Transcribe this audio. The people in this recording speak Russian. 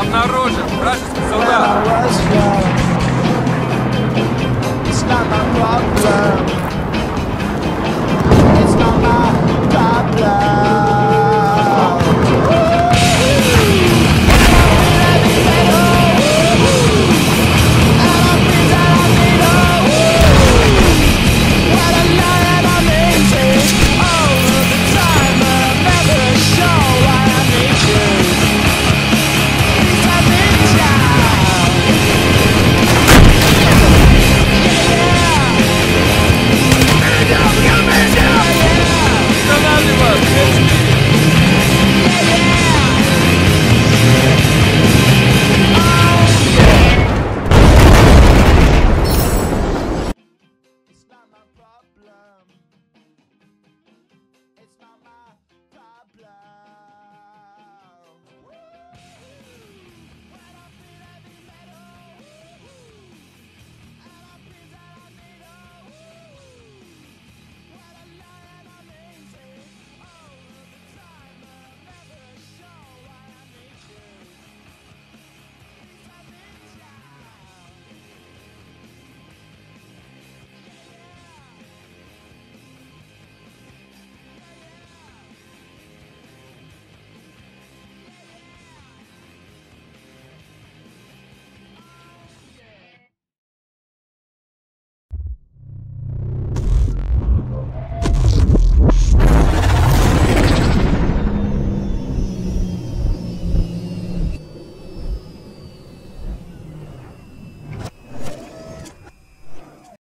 Обнаружен вражеский солдат. It's not my problem.